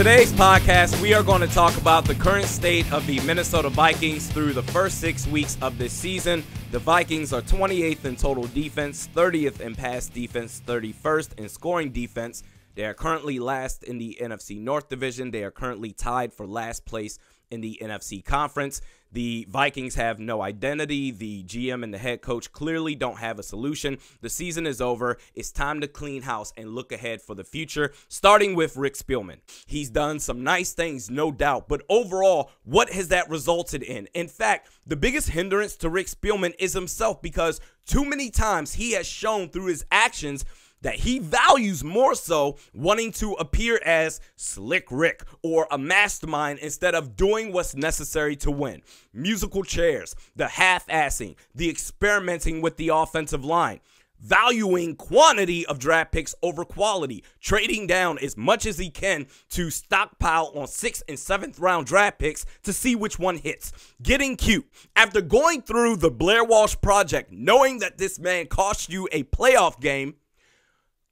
today's podcast, we are going to talk about the current state of the Minnesota Vikings through the first six weeks of this season. The Vikings are 28th in total defense, 30th in pass defense, 31st in scoring defense. They are currently last in the NFC North Division. They are currently tied for last place in the NFC Conference. The Vikings have no identity. The GM and the head coach clearly don't have a solution. The season is over. It's time to clean house and look ahead for the future, starting with Rick Spielman. He's done some nice things, no doubt, but overall, what has that resulted in? In fact, the biggest hindrance to Rick Spielman is himself because too many times he has shown through his actions that he values more so wanting to appear as Slick Rick or a mastermind instead of doing what's necessary to win. Musical chairs, the half assing, the experimenting with the offensive line valuing quantity of draft picks over quality, trading down as much as he can to stockpile on sixth and seventh round draft picks to see which one hits. Getting cute. After going through the Blair Walsh project, knowing that this man cost you a playoff game,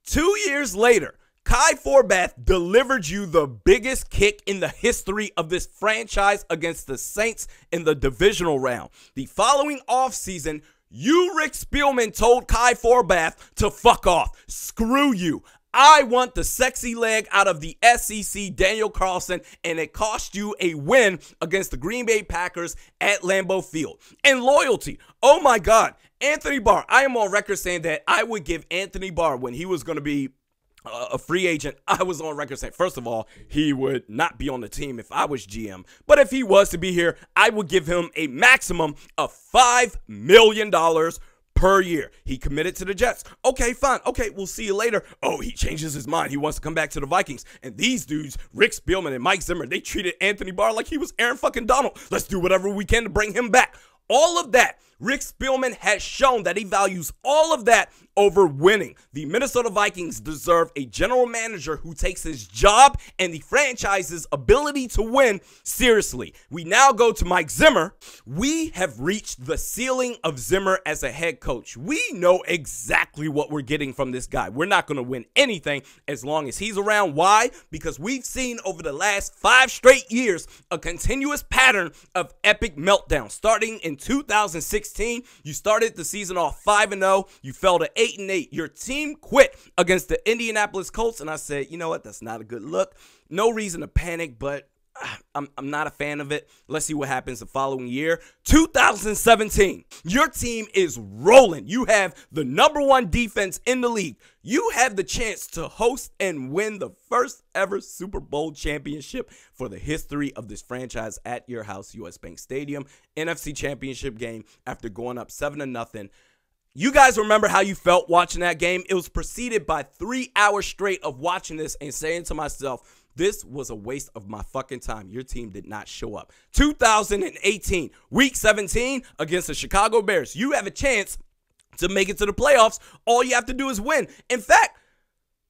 Two years later, Kai Forbath delivered you the biggest kick in the history of this franchise against the Saints in the divisional round. The following offseason, you, Rick Spielman, told Kai Forbath to fuck off. Screw you. I want the sexy leg out of the SEC, Daniel Carlson, and it cost you a win against the Green Bay Packers at Lambeau Field. And loyalty. Oh my God. Anthony Barr, I am on record saying that I would give Anthony Barr when he was going to be uh, a free agent, I was on record saying, first of all, he would not be on the team if I was GM. But if he was to be here, I would give him a maximum of $5 million per year. He committed to the Jets. Okay, fine. Okay, we'll see you later. Oh, he changes his mind. He wants to come back to the Vikings. And these dudes, Rick Spielman and Mike Zimmer, they treated Anthony Barr like he was Aaron fucking Donald. Let's do whatever we can to bring him back. All of that Rick Spielman has shown that he values all of that over winning. The Minnesota Vikings deserve a general manager who takes his job and the franchise's ability to win seriously. We now go to Mike Zimmer. We have reached the ceiling of Zimmer as a head coach. We know exactly what we're getting from this guy. We're not going to win anything as long as he's around. Why? Because we've seen over the last five straight years a continuous pattern of epic meltdown starting in 2016 You started the season off 5 0, You fell to 8 and 8. Your team quit against the Indianapolis Colts and I said, "You know what? That's not a good look. No reason to panic, but ah, I'm, I'm not a fan of it. Let's see what happens the following year. 2017, your team is rolling. You have the number one defense in the league. You have the chance to host and win the first ever Super Bowl championship for the history of this franchise at your house, US Bank Stadium. NFC championship game after going up 7 to nothing. You guys remember how you felt watching that game? It was preceded by three hours straight of watching this and saying to myself, this was a waste of my fucking time. Your team did not show up. 2018, week 17 against the Chicago Bears. You have a chance to make it to the playoffs. All you have to do is win. In fact,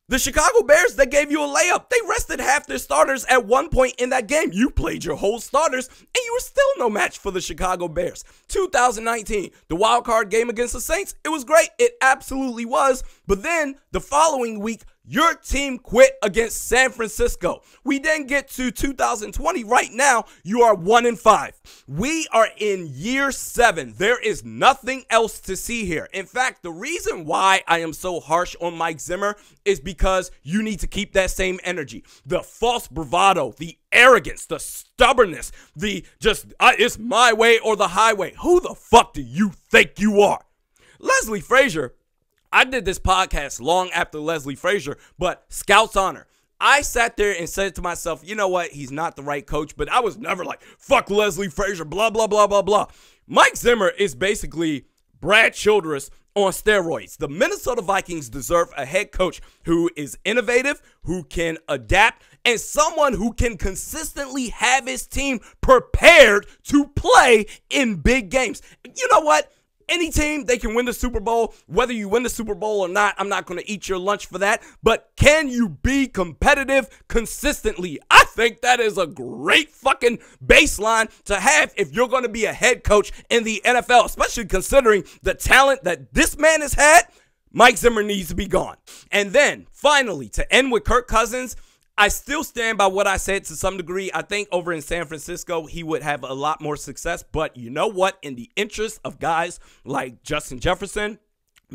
the Chicago Bears, that gave you a layup. They rested half their starters at one point in that game. You played your whole starters, and you were still no match for the Chicago Bears. 2019, the wild card game against the Saints, it was great. It absolutely was. But then the following week, your team quit against San Francisco. We then get to 2020. Right now, you are one in five. We are in year seven. There is nothing else to see here. In fact, the reason why I am so harsh on Mike Zimmer is because you need to keep that same energy. The false bravado, the arrogance, the stubbornness, the just, uh, it's my way or the highway. Who the fuck do you think you are? Leslie Frazier I did this podcast long after Leslie Frazier, but Scouts Honor. I sat there and said to myself, you know what? He's not the right coach, but I was never like, fuck Leslie Frazier, blah, blah, blah, blah, blah. Mike Zimmer is basically Brad Childress on steroids. The Minnesota Vikings deserve a head coach who is innovative, who can adapt, and someone who can consistently have his team prepared to play in big games. You know what? Any team, they can win the Super Bowl. Whether you win the Super Bowl or not, I'm not going to eat your lunch for that. But can you be competitive consistently? I think that is a great fucking baseline to have if you're going to be a head coach in the NFL, especially considering the talent that this man has had. Mike Zimmer needs to be gone. And then finally, to end with Kirk Cousins, I still stand by what I said to some degree. I think over in San Francisco, he would have a lot more success. But you know what? In the interest of guys like Justin Jefferson,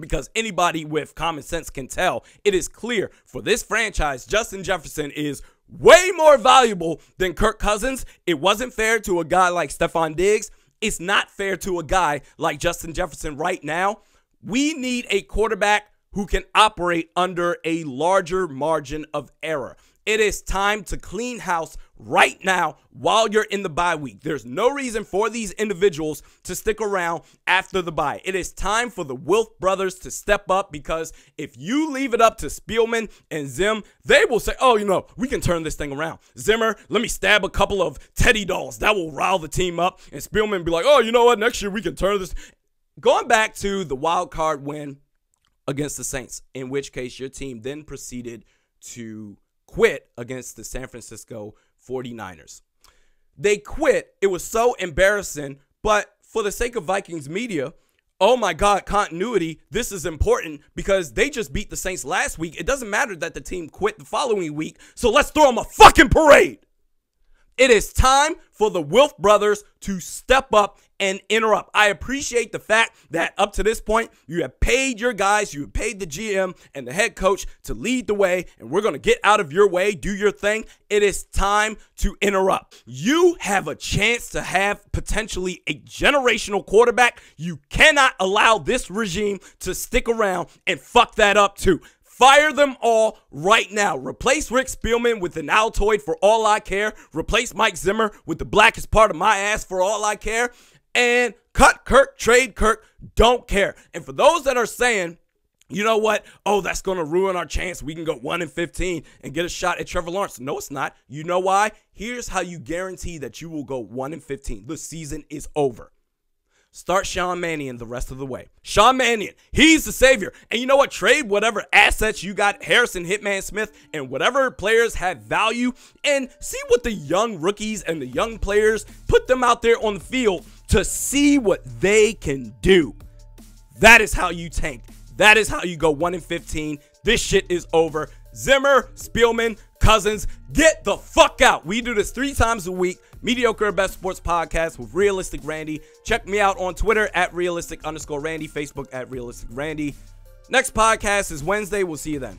because anybody with common sense can tell it is clear for this franchise, Justin Jefferson is way more valuable than Kirk Cousins. It wasn't fair to a guy like Stefon Diggs. It's not fair to a guy like Justin Jefferson right now. We need a quarterback who can operate under a larger margin of error. It is time to clean house right now while you're in the bye week. There's no reason for these individuals to stick around after the bye. It is time for the Wilf brothers to step up because if you leave it up to Spielman and Zim, they will say, oh, you know, we can turn this thing around. Zimmer, let me stab a couple of teddy dolls. That will rile the team up. And Spielman be like, oh, you know what? Next year we can turn this. Going back to the wild card win against the Saints, in which case your team then proceeded to quit against the San Francisco 49ers. They quit. It was so embarrassing, but for the sake of Vikings media, oh my God, continuity, this is important because they just beat the Saints last week. It doesn't matter that the team quit the following week, so let's throw them a fucking parade. It is time for the Wilf brothers to step up and interrupt. I appreciate the fact that up to this point, you have paid your guys, you have paid the GM and the head coach to lead the way, and we're going to get out of your way, do your thing. It is time to interrupt. You have a chance to have potentially a generational quarterback. You cannot allow this regime to stick around and fuck that up too. Fire them all right now. Replace Rick Spielman with an Altoid for all I care. Replace Mike Zimmer with the blackest part of my ass for all I care. And cut Kirk, trade Kirk, don't care. And for those that are saying, you know what? Oh, that's going to ruin our chance. We can go 1 and 15 and get a shot at Trevor Lawrence. No, it's not. You know why? Here's how you guarantee that you will go 1 and 15. The season is over. Start Sean Mannion the rest of the way. Sean Mannion, he's the savior. And you know what? Trade whatever assets you got, Harrison Hitman Smith, and whatever players have value, and see what the young rookies and the young players put them out there on the field to see what they can do. That is how you tank. That is how you go 1 in 15. This shit is over. Zimmer, Spielman, Cousins, get the fuck out. We do this three times a week. Mediocre Best Sports Podcast with Realistic Randy. Check me out on Twitter at realistic underscore Randy, Facebook at realistic Randy. Next podcast is Wednesday. We'll see you then.